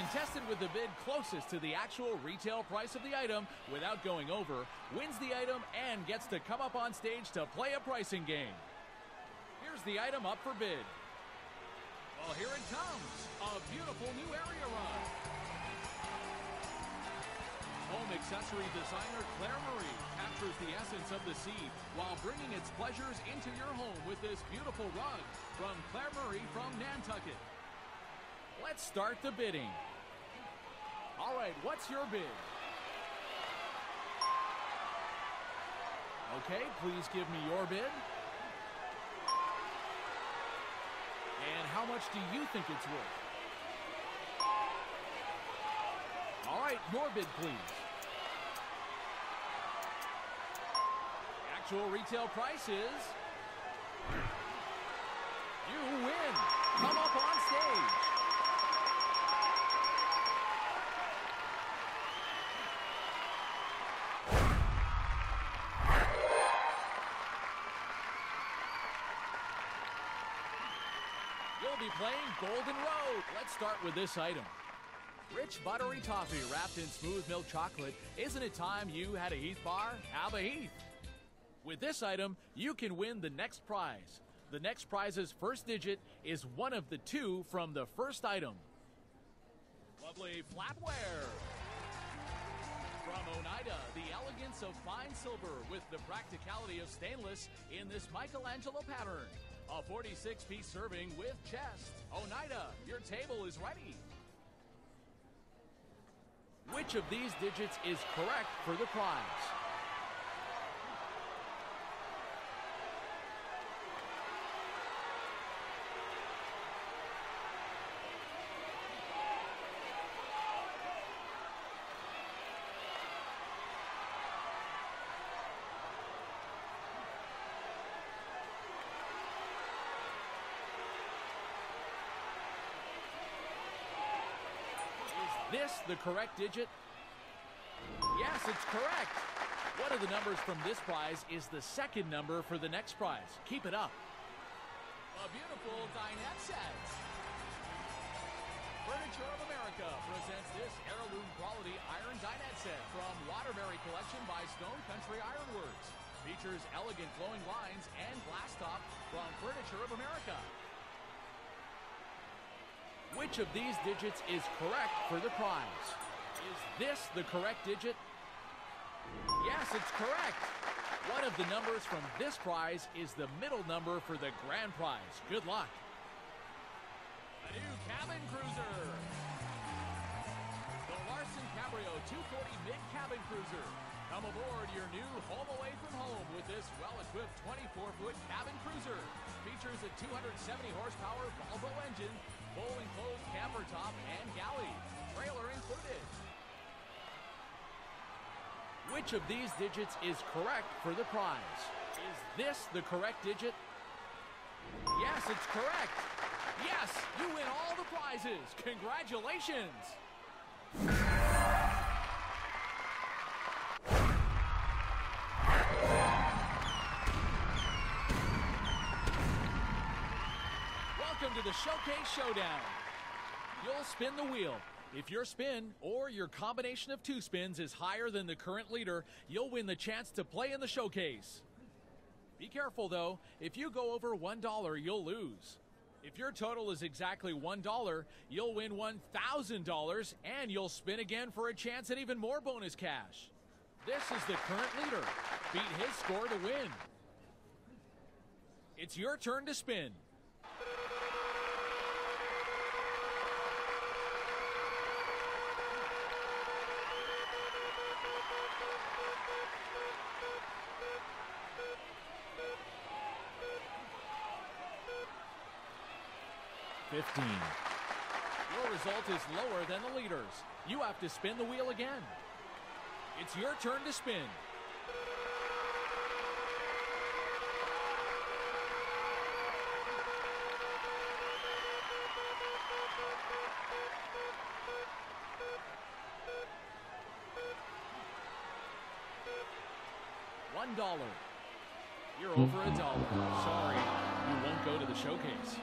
contestant with the bid closest to the actual retail price of the item without going over wins the item and gets to come up on stage to play a pricing game. Here's the item up for bid. Well, here it comes. A beautiful new area rug. Home accessory designer Claire Murray captures the essence of the sea while bringing its pleasures into your home with this beautiful rug from Claire Murray from Nantucket. Let's start the bidding. All right, what's your bid? Okay, please give me your bid. And how much do you think it's worth? All right, your bid, please. Actual retail price is. You win. Come up on stage. Be playing Golden Road. Let's start with this item. Rich buttery toffee wrapped in smooth milk chocolate. Isn't it time you had a Heath bar? Have a Heath. With this item, you can win the next prize. The next prize's first digit is one of the two from the first item. Lovely flatware. From Oneida, the elegance of fine silver with the practicality of stainless in this Michelangelo pattern. A 46 piece serving with chest. Oneida, your table is ready. Which of these digits is correct for the prize? Is this the correct digit? Yes, it's correct. One of the numbers from this prize is the second number for the next prize. Keep it up. A beautiful dinette set. Furniture of America presents this heirloom quality iron dinette set from Waterbury Collection by Stone Country Ironworks. Features elegant flowing lines and glass top from Furniture of America. Which of these digits is correct for the prize? Is this the correct digit? Yes, it's correct. One of the numbers from this prize is the middle number for the grand prize. Good luck. A new cabin cruiser. The Larson Cabrio 240 Mid Cabin Cruiser. Come aboard your new home away from home with this well-equipped 24-foot cabin cruiser. Features a 270 horsepower Volvo engine, full enclosed camper top and galley. Trailer included. Which of these digits is correct for the prize? Is this the correct digit? Yes, it's correct. Yes, you win all the prizes. Congratulations. Welcome to the Showcase Showdown. You'll spin the wheel. If your spin or your combination of two spins is higher than the current leader, you'll win the chance to play in the showcase. Be careful though, if you go over $1, you'll lose. If your total is exactly $1, you'll win $1,000 and you'll spin again for a chance at even more bonus cash. This is the current leader. Beat his score to win. It's your turn to spin. Fifteen. Your result is lower than the leaders. You have to spin the wheel again. It's your turn to spin. One dollar. You're over a dollar. Sorry, you won't go to the showcase.